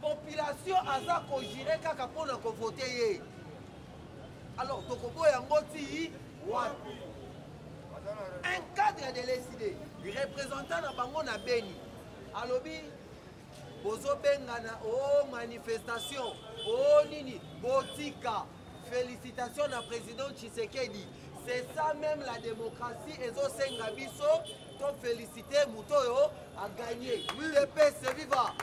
population aza kojire kaka mpo na kovote ye alors tokoboya yango ti wapi un cadre de leside représentant na bango na beni alobi bozobengana o oh, manifestation o oh, nini botika félicitation na président tshisekedi c'est ça même la démocratie ezosenga biso To felicite moto oyo a gagner. Udps viva.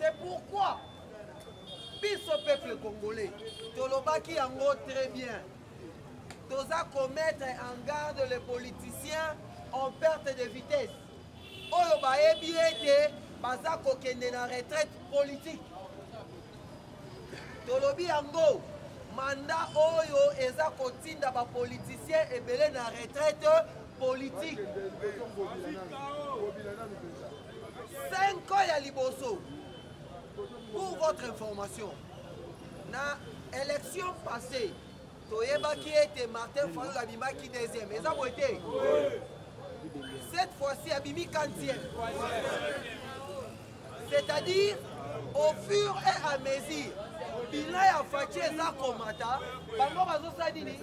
C'est pourquoi biso peuple congolais tolobaki yango très bien toza commettre en garde les politiciens en perte de vitesse oyo bayebi ete baza kokende na retraite politique tolobi yango manda oyo eza kotinda bapolitisien ebele na retraite politike 5 ans ya liboso pour votre information na élection passée toyebaki ete martin fayulu abimaki deuxième eza boye te cette fois-ci abimi kantième c'est-à-dire au fur et à mesure bilan ya faci eza komata bango bazosala nini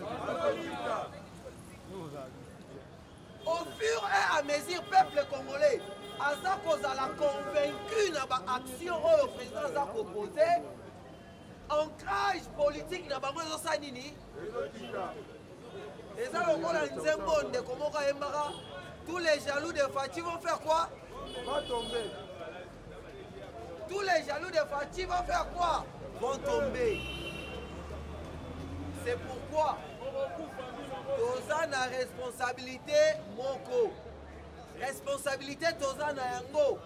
au fur et à mesure peuple congolais aza kozala convaincu na baaction oyo président aza kopose ancrage politique na bango ezosala nini eza lokola nzembo ndeko moko ayembaka tous les jaloux de faci vont faire quoi va tomber tous les jaloux de faci vont faire quoi vont tomber c'est pourquoi toza na responsabilité moko responsabilité toza na yango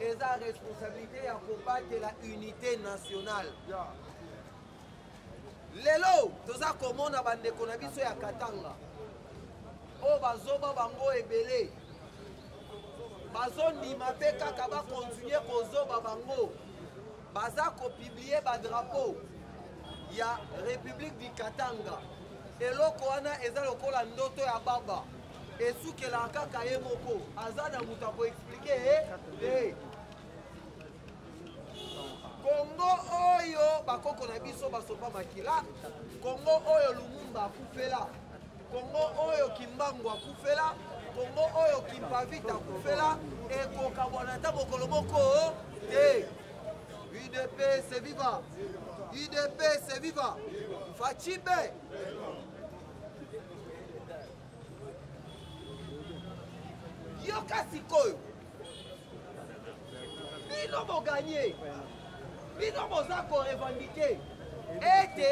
eza responsabilité ya kobatela unité nationale yeah. lelo toza komona bandeko na biso ya katanga oyo bazoba bango ebele bazondima mpe kaka bakontinue kozoba bango baza kopiblie badrapo ya république du katanga eloko wana eza lokola ndoto ya baba esukelaka kaka ye moko aza na moto ako explike ye te kongo oyo bakoko na biso basopa makila kongo oyo lumumba akufela kongo oyo kimbangu akufela kongo oyo kimpavita akufela ekokabwana ata mokolo moko te udp se viva udp se viva facibe yoka sikoyo bino boganye bino boza korevandike ete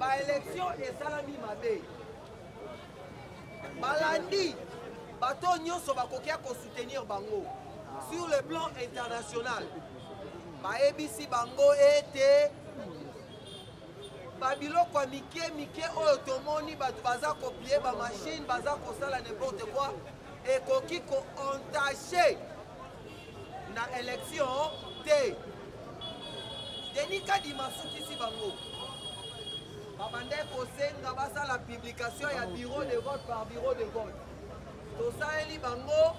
baelektio esalami mabe balandi bato oyo nyonso bakoki ya kosoutenir bango sur le plan international bayebisi bango ete babiloko ya mike mike oyo tomoni bato baza koplie bamashine baza kosala n'importe quoi ekoki koentache na élection te denis kadima asukisi bango babandaki kosenga basala publication ya bureau de vote par bureau de vote tosaleli bango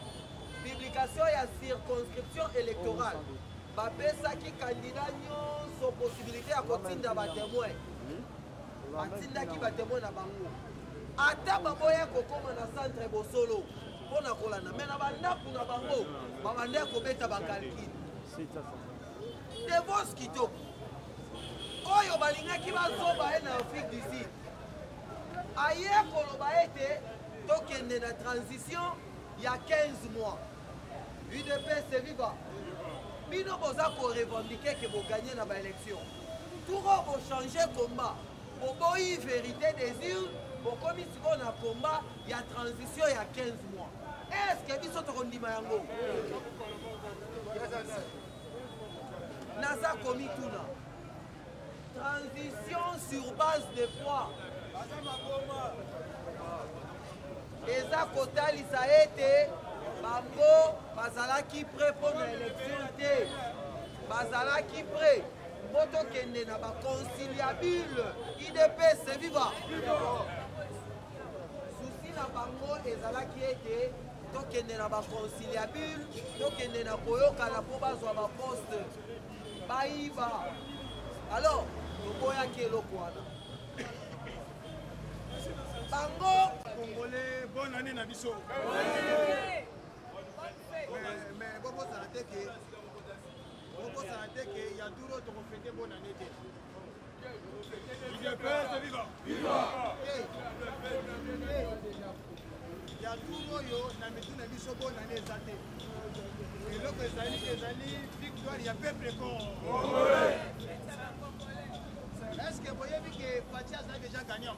publication ya circonscription électorale Bapesaki kandida nyonso posibilite ya kotinda batemoin, batindaki batemoin na bango, ata baboya kokoma na centre bosolo mpo na kolanda me na bandako na bango babanda kobeta bakalkile devos kitoko oyo balingaki bazoba ye na afrique du sud aye koloba ete tokende na transition ya 15 mois udps viva bino boza ko revendiquer ke boganye na baélection turo bochange combat boboyi vérité des urnes bokomi sikoyo na combat ya transition ya 15 mois est ce que biso tokondima yango naza komituna Transition sur base de quoi? eza kotalisa ete bango bazalaki pre mpo na election te bazalaki pre mpo tokende na baconciliabile idps viva susi na bango ezalaki ete tokende na baconciliabile tokende na koyokana mpo bazwa baposte bayiba alors toboyaki eloko wana bango kongole bonne année na biso mais bobosana te ke bobosana te ke ya duro tokofete bonne année te ya tour oyo na mitu na biso bonani eza te eloko ezali ezali victoire ya peuple congolais est ce que boyebi ke faci azali déjà gagnant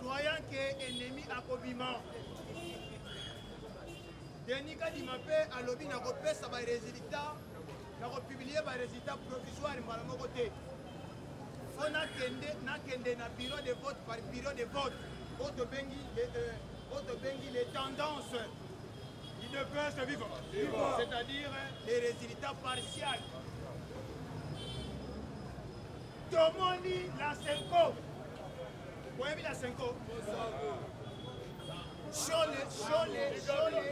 croyant que ennemi akobima denis kadima mpe alobi nakopesa baresultat nakopublie baresultat provisoire mbala moko te mpo nakende na bureau de vote par bureau de vote oyo tobengi euh, oyo tobengi les tendances il ne peut se vivre c'est-à-dire les résultats partiels tomoni la senko boyebi la senko shole shole shole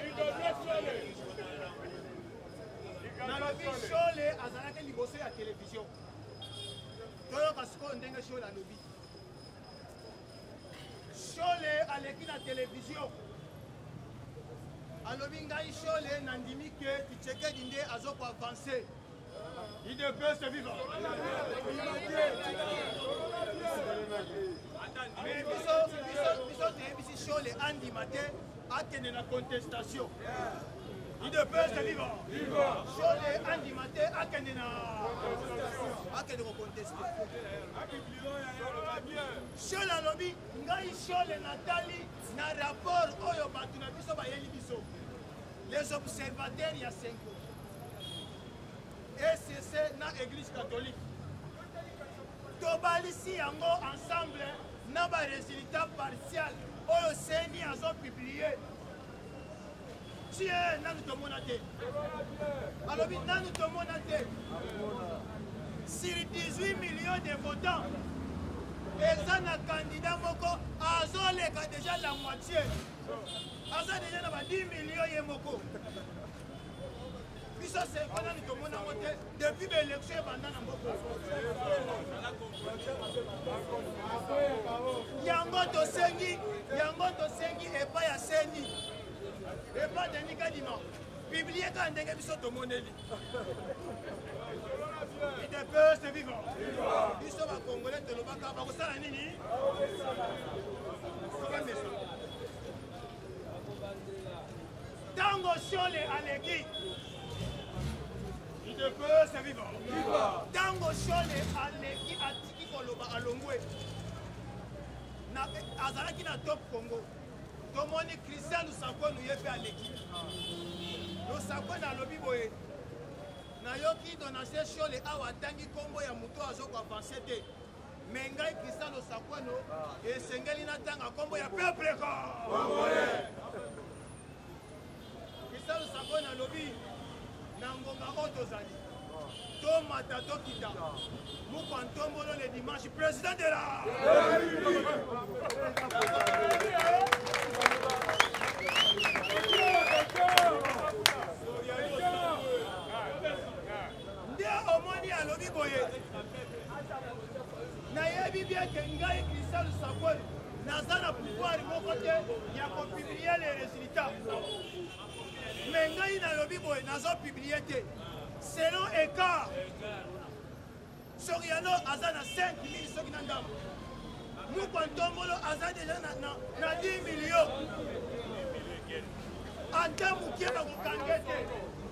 nalobi shole azalaki liboso ya televizio toyoka sikoyo ndenge shole alobi shole aleki na televizio alobi ngai shole nandimi ke tshisekedi nde azokoavanse Udps viva. Mais biso biso biso toyebisi shole andima te akende na contestation. Udps viva. Viva. Shole andima te akende na akende ko contester. Shole alobi ngai shole natali na rapport oyo bato na biso bayeli biso. les observateurs ya senko ecc na église catholique tobalisi yango ensemble na baresultat partial oyo seni azopiblie tie nanu tomona te balobi nanu tomona te sur 18 millions de votants eza na candidat moko azoleka deja la moitié aza deja na ba 10 million ye moko biso sepa nani tomona yango te depuis baélection ebanda na mboka yango tosengi yango tosengi epai ya seni epai denikadima biblia kaka ndenge biso tomoneli Idps viva! Biso ba Congolais tolobaka bakosala nini? Soka meso. Tango Shole aleki Idps viva! Tango Shole aleki atiki koloba alongwe azalaki na top Congo tomoni christian lusakonu ye mpe aleki lusakonu alobi boye nayoki donatien shole awa atangi nkombo ya moto azo koavanse te me ngai christian lusakonu esengeli natanga nkombo ya peuple ko Misalu sako nalobi na ngonga oyo tozali tomata tokita mukwa ntombolo le dimanche président de la nde omoni alobi boye Nayebi bien que ngai Christian Lusakoli naza na pouvoir moko te ya kopiblie le résultat me ngai nalobi boye nazopiblie te selon écart soriano aza na 5 mil soki na ndambo mukwa ntombolo aza deja na 10 milio ata moke bakokanga te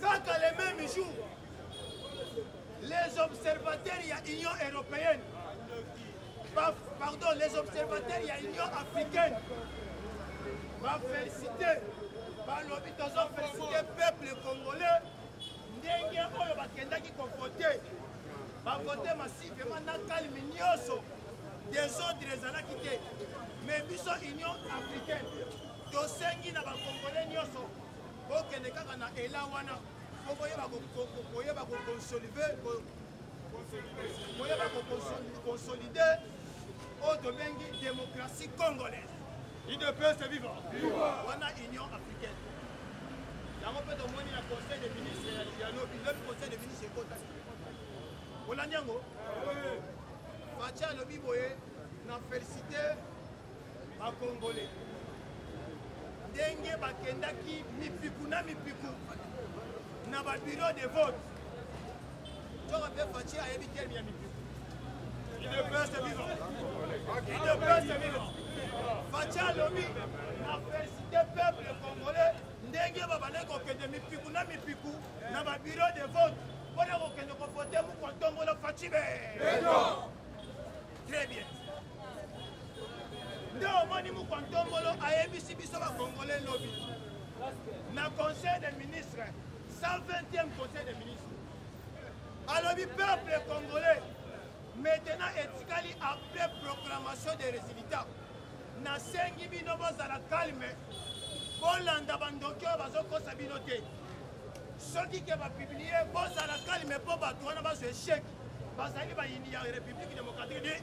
kaka le meme jour les observateurs ya union européenne pardon les observateurs ya union africaine bafélicité balobi tozofélicité peuple congolais ndenge oyo bakendaki kovote bavote massivement na kalme nyonso desordre ezalaki te mais biso union africaine tosengi na bacongolais nyonso bokende kaka na ela wana po boyeba koyeba koconsolide boyeba koconsolide oyo tobengi démocratie congolaise idps viva wana union africaine yango mpe tomoni na conseil de ministre ya lobi lobi conseil de ministre ekotaki olandi yango faci alobi boye na félicité bakongole ndenge bakendaki mipiku na mipiku na babiro de vote toko mpe faci ayebi terme ya mipiku Il ne peut se vivre. Il ne peut se vivre. Faci alobi na felicite peuple congolais ndenge babandaki kokende mipiku na mipiku na babiro de vote mpona kokende kovote mokwa ntongola faci be très bien nde omoni mokwa ntombolo ayebisi biso bakongole lobi na conseil des ministres 120e conseil des ministres alobi peuple congolais maintenant etikali après proclamation des résultats nasengi bino bozala calme bolanda bandoki oyo bazokosa bino te soki ke bapiblie bozala calme mpo bato wana bazwa echec bazali bayini ya république démocratique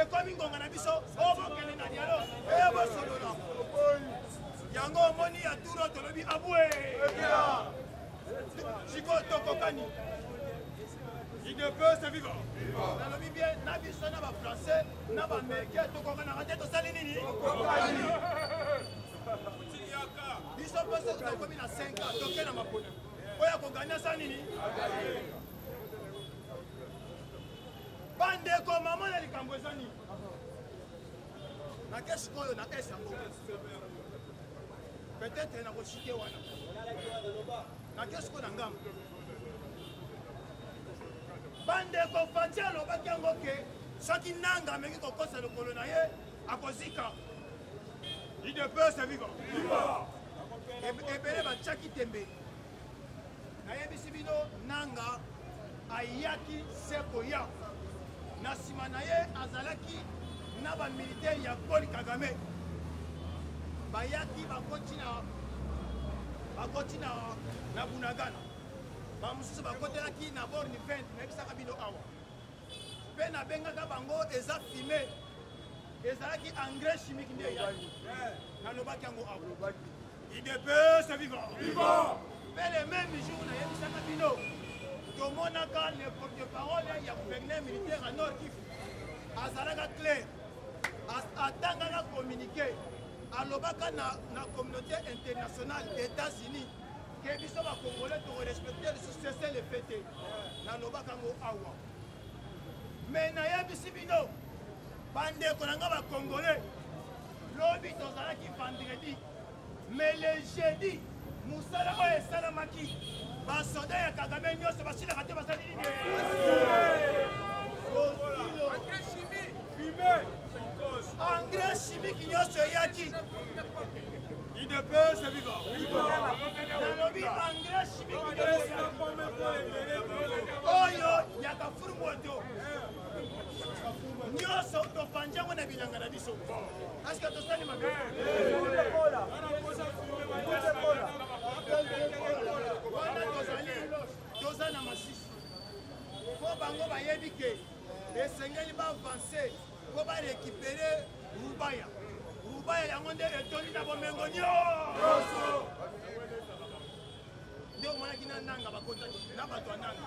ekomi ngonga na biso oyo bokende na dialo eye bosolola yango omoni ya turo tolobi abwe sikoyo tokokani idps viva nalobi bien na biso na bafrançais na baamerikain tokokanaka te tosali nini biso mpo soki tokomi na 5 ans toke na mapona oyo akogania sa nini bandeko mama na likambo eza nini nake sikoyo na ese yango peut-être nakoshike wana nake sikoyo na ngambo bandeko fati alobaki yango ke soki nanga ameki kokosa lokolo na ye akozika idepese viva ebele batyaki tembe nayebisi bino nanga ayaki se koya na nsima na ye azalaki na bamilitaire ya paul kagame bayaki bakoti na bakoti na, na bunagana bamosusu bakotelaki na borne 20 nayebisaka bino awa mpe nabengaka bango eza fime ezalaki engrais chimique nde eyaki nalobaki yango awa Idps viva! Viva! Mpe le même jour nayebisaka bino tomonaka le porte-parole ya gouverneur militaire ya Nord Kivu azalaka clair atangaka communiqué alobaka na, na communauté internationale états-unis ke biso bakongole tokorespecte lisusu sese le fete nalobaka yango awa me nayebisi bino bandeko na ngai bakongole lobi tozalaki vendredi mais le jeudi mosala oyo esalamaki basoda ya kagame nyonso basilaka te basali nini engrais chimique nyonso eyaki idps viva nalobi engrais chimique oyo ya kafurmoto nyonso topanzi yango na bilanga na biso toza na masisi mpo bango bayebi ke esengeli baavanse mpo barekipere rubaya rubaya yango nde etoni na bomengo nyonso nde omonaki na nanga bakotaki na bato ya nanga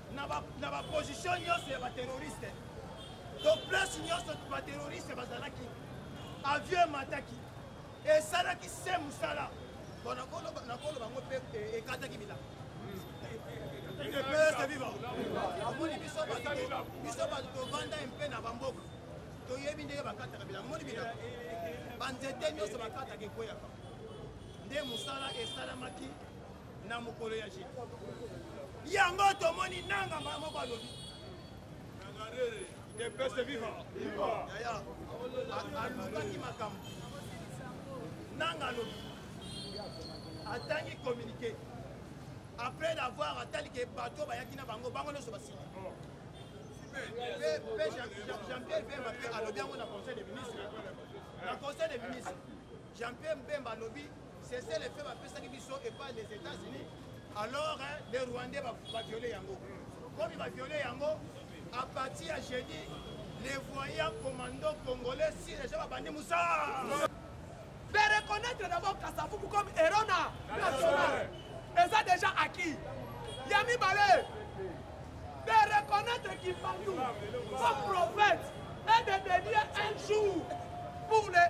na baposition nyonso ya bateroriste to place nyonso bateroriste bazalaki avio emataki esalaki se mosala po nakoloba yango mpe e, ekataki bilanga udps viva omoni biso biso bato tovanda mpe na bamboka toyebi ndenge bakataka bilanga omoni bilanga banzete nyonso bakataka ekweyaka nde mosala esalamaki na mokolo ya jeudi yango tomoni nanga mbala moko alobi depese viva yaya alukaki makambo nanga alobi atangi communiqué après d'avoir atali ke bato bayaki na bango bango nyonso basili mpe jean-pierre bemba mpe alobi yango na conseil des ministres na conseil des ministres jean-pierre bemba alobi cessez le feu bapesaki biso epai les états unis alors les rwandais baviole yango komi baviole yango à partir ya jeudi les voyants commando congolais si deja babandi mosala de reconnaître d'abord kasavuku comme erona national eza déjà acquis ya mibale de reconnaître kimbangu comme prophète et de dédier un jour pour les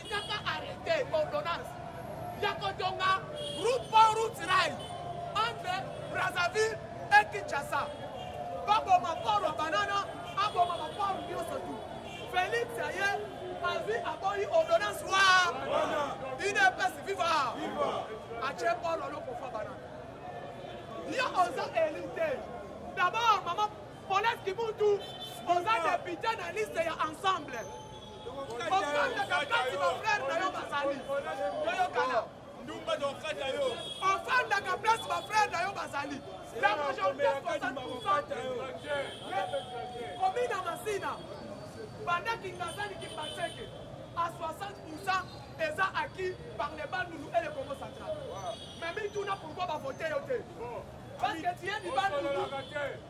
Kaka arrete ordonnance ya kotonga route pont route rail entre Brazzaville et Kinshasa. Baboma port ya banana, aboma ba port nyonso tu. Felix aye azwi aboyi ordonnance wa udps viva atie port olokofa banana. Yo oza eli te. D'abord mama Paulette Kimuntu oza depute na liste ya ensemble. ofandaka kati bafrere na yo bazali toyokana ndumba tokokata yo ofandaka place bafrere na yo bazali la majorité 60 komina masina banda kingasani kimbaseke à 60 eza acquis par les bandundu et le congo central mais mituna pourquoi bavote yo te parce que tu es du bandundu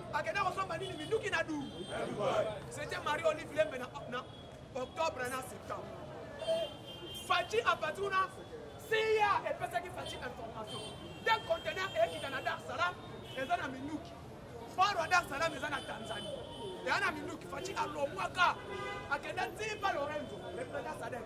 akende kosomba nini minduki na du c'était marie olive lembe na octobre na septembre faci apati kuna siya epesaki faci information de conteneur eyekita na dar salam eza na minduki port ya dar salam eza na tanzanie eya na minduki faci alomwaka akenda ntimba lorenzo epesa sadek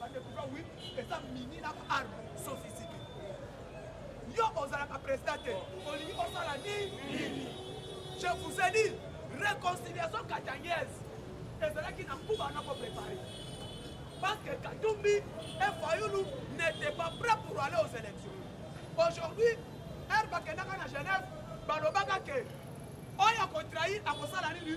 badekuvra wi eza mini na baarme sophistique yo ozalaka président te olingi osala nini je vous ai dit réconciliation katangese ezalaki na kuba na koprépare parce que katumbi e fayulu n'était pas prêt pour aller aux élections aujourd'hui ere bakendaka na genève balobaka ke oyo akotrahir akosala nini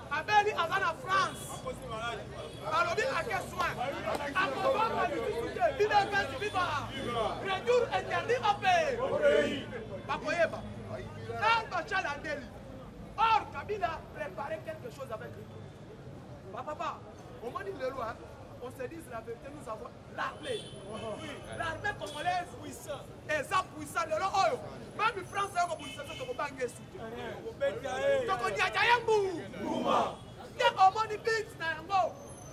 abeli aza na france balobi ake soin akobanga lisusu te bino epesi biba retour interdit bape bakoyeba nani bachala andeli or kabila prépare quelque chose avec retour bapapa omoni lelo on se dise la vérité nous avons l'armée oui l'armée congolaise puissant eza puissant lelo oyo meme france yoko puissant so tokobanga esu te tokonyata ye mbu nde omoni bit na yango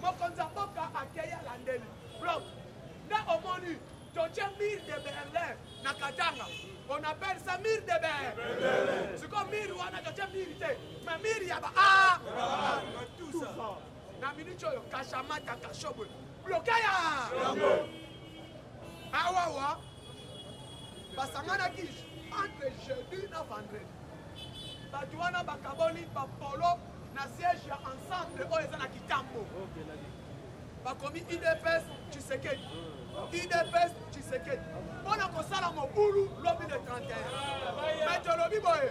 mokonzi ya mboka akei alandeli blok nde omoni totie mire de berlin na katanga on appelle ça mire de berlin sikoyo mire wana totie mire te ma mire ya ba a ah! na miniti oyo kashamata kashobwe blokaya awawa basanganaki entre jeudi na vendredi bato wana bakaboli bapolo na siège ya ensemble oyo eza na kitambo bakomi idps tshisekedi idps tshisekedi mpo na kosala mobulu lobi le 31 me tolobi boye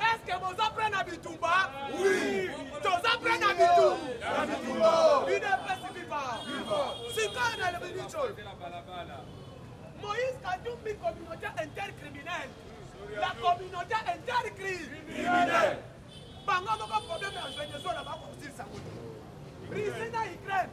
Est-ce que boza prêt na bitumba? Oui. Toza prêt na bitumba. Na bitumba. Udps viva. Viva. Sikoyo na lebi nicho. Moïse Katumbi communauté intercriminelle. La communauté intercriminelle. Bango moko problème ya Venezuela bakosilisa ngo. Russie na Ukraine.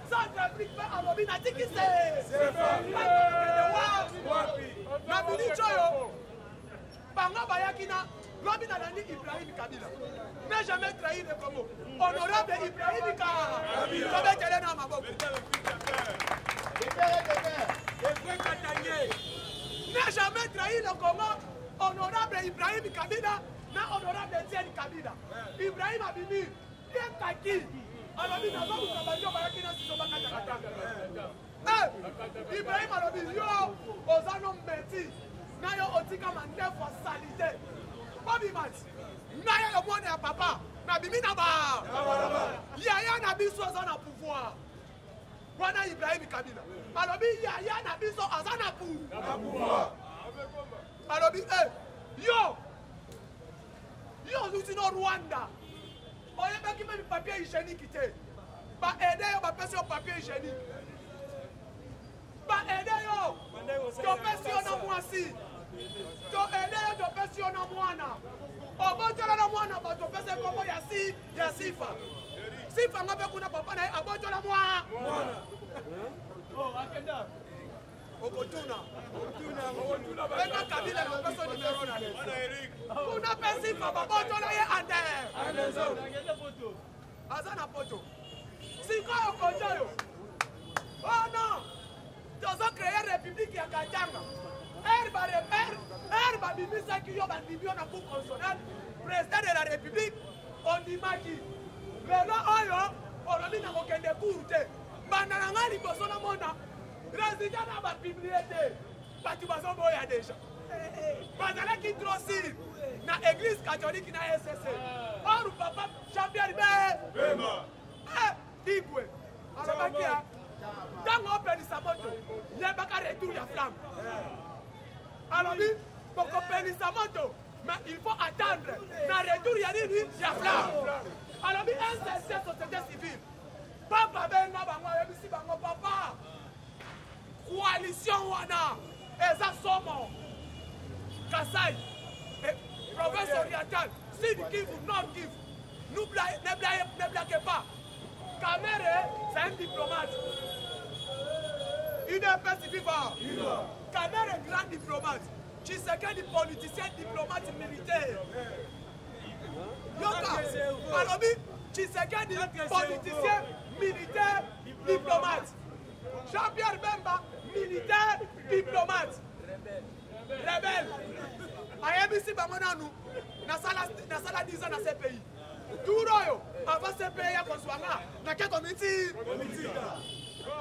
Centrafrique mpe alobi natiki se na miniti oyo bango bayaki na lobi nalandi ibrahim kabila ne jamais trahir le congo honorable ibrahim ka tobetele na maboko ne jamais trahir le congo honorable ibrahim kabila na honorable etienne kabila ibrahim abimi Kekaki alobi nazoluka bato oyo bayaki na siso bakataka tanga. Eh, Ibrahim alobi yo oza no meti na yo otika mandefu asalite bobimati na ye yo mwana ya papa nabimi na ba yaya na biso aza na pouvoir wana ibrahim kabila alobi yaya na biso aza na pouvoir alobi e yo yo oluti no rwanda oyebaki meme papier hygiénique te baede yo bapesi yo papier hygiénique baede yo topesi yo na mwasi toede yo topesi yo na mwana obotola na mwana bato opesi ekombo ya si ya sifa sifa nga mpe kuna papa na ye abotola mwa mwana oh, okotuna eka kabila nakoso nimero na ye kuna mpe sifa babotola ye atere aza na poto sikoyo kote oyo oh non tozo créer république ya katanga ere barepere ere babimisaki yo bandimi yo na cour constitutionnelle président de la république ondimaki lelo oyo olobi na kokende cour te banda na ngai liboso namona Président n'a pas publié te. Batu bazo boya déjà. Bazalaki trop sur na église catholique na SSC. Or papa Jean-Pierre Be. Bema. Eh, Igwe. Alobaki ya. Tango opelisa moto, yebaka retour ya flamme. Alobi, bokopelisa moto, mais il faut attendre na retour ya nini ya flamme. alobi ssc société civile Papa abenga bango ayebisi bango papa coalition wana eza somo kasai eh, province orientale sud kivu nord kivu ne blaguez pas kamere c'est un diplomate une epesi viva kamere grand diplomate tshisekedi politicien diplomate militaire yoka alobi tshisekedi politicien militaire diplomate jean pierre bemba militaire diplomate rebele ayebisi bango nanu nasala 10 ans na cpi tour oyo avant cpi ya kozwa nga nake komiti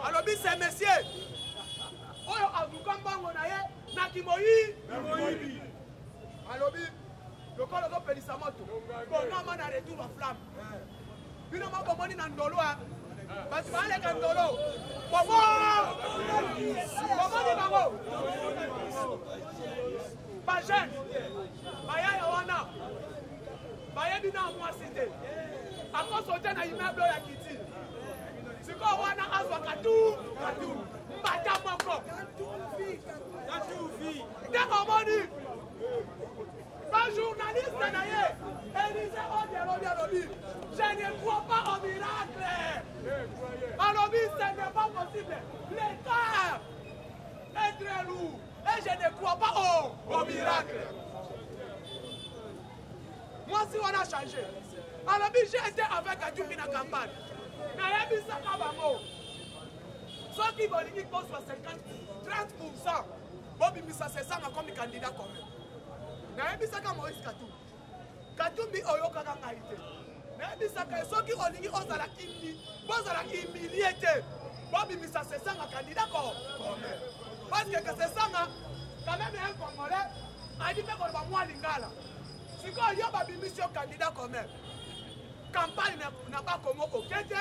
alobi se monsieur oyo avuka mbango na ye na kimoyi alobi lokola ozopelisa moto bongama na retour ba flamme bino moko bomoni na ndolo bato baleka ndolo bobo bomoni bango bajeune bayaya wana bayebi na mwasi te akosote na immeuble ya kiti sikoyo wana azwaka tu katu mbata moko ntango omoni Ba journaliste na ye, Elise Obi alobi alobi, je ne crois pas au miracle. Alobi, ce n'est pas possible. L'écart est très lourd et je ne crois pas au, au miracle. Moi, si on a changé, alobi, j'ai été avec Adjouki na campagne. nayebisaka bango soki bolingi kozwa 30 bobimisa sesanga komi kandida commun nayebisaka moïse katumbi katumbi oyokaka ngai te nayebisaka ye soki olingi ozala bozala humilie te bobimisa sesanga kandida ko commun parceke ke sesanga kameme un congolais adi mpe koloba mwa lingala sikoyo yo babimisi yo kandida commun campagne na bakongo okete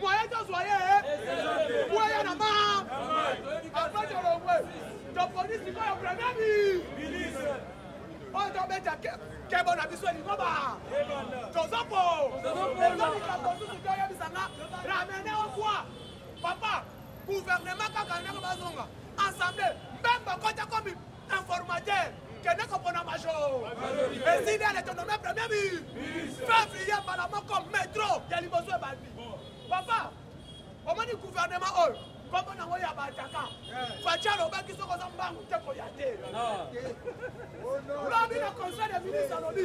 Moyen tozwa ye kueya na ma apres tolongwe toponi sikoyo premier ministre oyo tobeta kebo na biso elingoba tozopo eza likambo mosusu toyebisa nga ramene okwa papa guvernema kaka ndenge bazonga assemble mbemba kota komi informateur kende kopona major esili ale tonome premier ministre fevrier mbala moko metro ya liboso ebandi papa omoni gouvernement oyo kombo nango ya bataka faci alobaki soki oza mbangu te koya te lobi na conseil de ministre alobi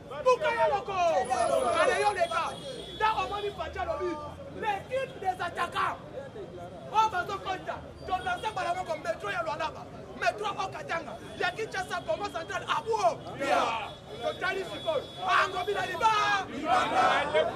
Buka yo loko Kale yo leka Nda omoni Facha lobi L'équipe des attaquants Oyo bazo konta Tonda se bala moko metro ya Lualaba Metro o Katanga Ya Kinshasa Congo Central Abuo Totali sikoyo Ango bila liba Libanda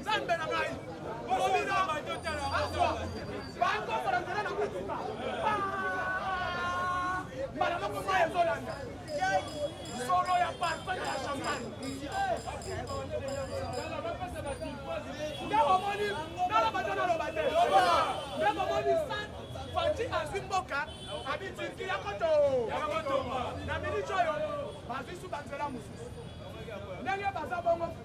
nzambe na ngai mosina azwa bakokola nzela na motuka mbala moko mai ezolanda solo ya parfum ya champagne ntango omoni naloba to naloba te ndenge omoni fati azwi mboka abitinki ya koto na miniti oyo bazwi su banzela mosusu ndenge baza bongo